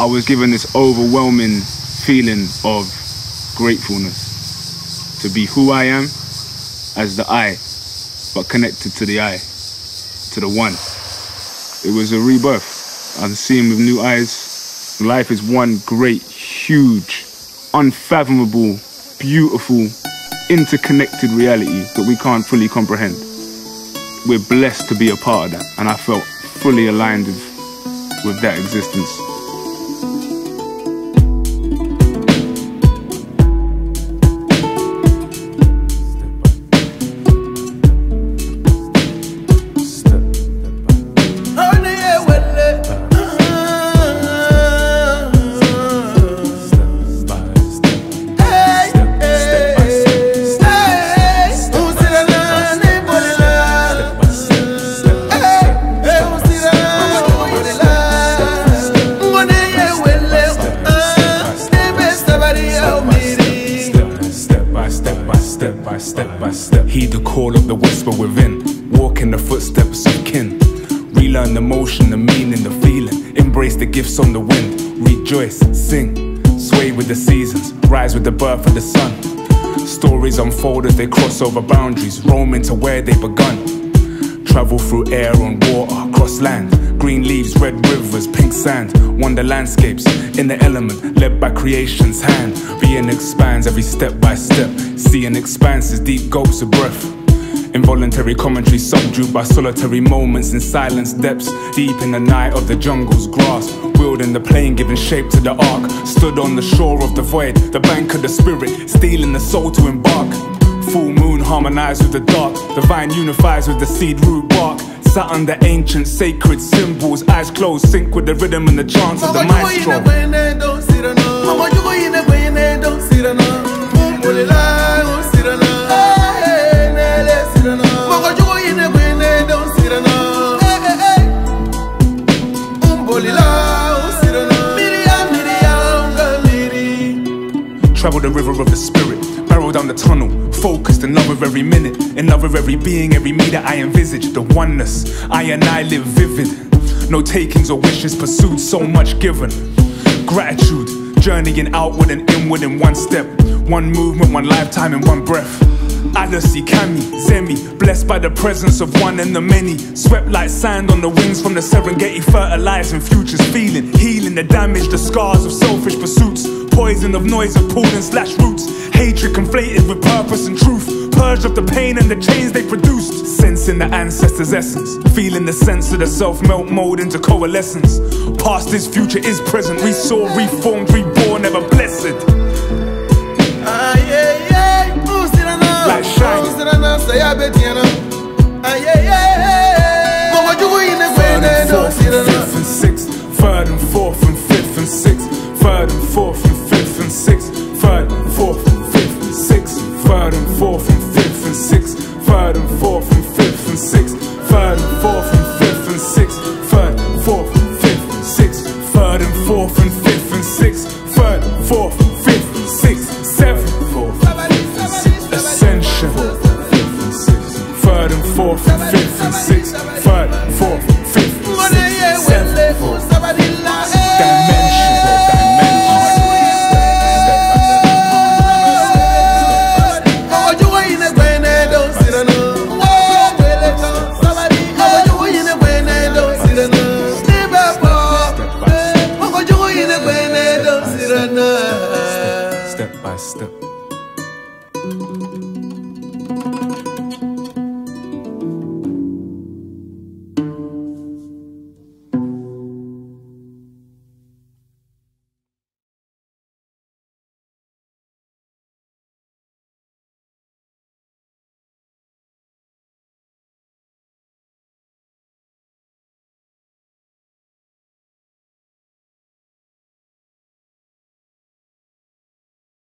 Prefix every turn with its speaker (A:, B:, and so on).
A: I was given this overwhelming feeling of gratefulness to be who I am as the I, but connected to the I, to the one. It was a rebirth. I'm seeing with new eyes. Life is one great, huge, unfathomable, beautiful, interconnected reality that we can't fully comprehend. We're blessed to be a part of that, and I felt fully aligned with, with that existence.
B: By step. Heed the call of the whisper within. Walk in the footsteps of kin. Relearn the motion, the meaning, the feeling. Embrace the gifts on the wind. Rejoice, sing, sway with the seasons. Rise with the birth of the sun. Stories unfold as they cross over boundaries, roam into where they begun. Travel through air and water, cross land. Green leaves, red rivers, pink sand. Wonder landscapes in the element, led by creation's hand. Being expands every step by step. Seeing expanses, deep gulps of breath. Involuntary commentary subdued by solitary moments in silence depths. Deep in the night of the jungle's grasp. Wielding the plane, giving shape to the arc. Stood on the shore of the void, the bank of the spirit, stealing the soul to embark. Full moon harmonize with the dark. The vine unifies with the seed root bark. Sat under ancient sacred symbols. Eyes closed, sync with the rhythm and the chants of the maestro. Travel the river of the spirit, down the tunnel, focused in love with every minute, in love with every being, every me that I envisage. The oneness, I and I live vivid. No takings or wishes pursued, so much given. Gratitude, journeying outward and inward in one step, one movement, one lifetime, in one breath. Adasi, Kami, Zemi, blessed by the presence of one and the many. Swept like sand on the wings from the Serengeti, fertilizing futures, feeling, healing the damage, the scars of selfish pursuits. Poison of noise of pulled and slash roots. Hatred conflated with purpose and truth. Purge of the pain and the chains they produced. Sensing the ancestors' essence. Feeling the sense of the self melt mode into coalescence. Past is future is present. We saw, reformed, reborn, ever blessed. Ah, Like shine. Ah, Third and fourth and fifth and sixth. Third and fourth and fifth and sixth. Third and fourth and fifth and sixth. Third and fourth and fifth and sixth. Third and fourth and fifth and sixth. Third and fourth and fifth and sixth. Third and fourth and Step.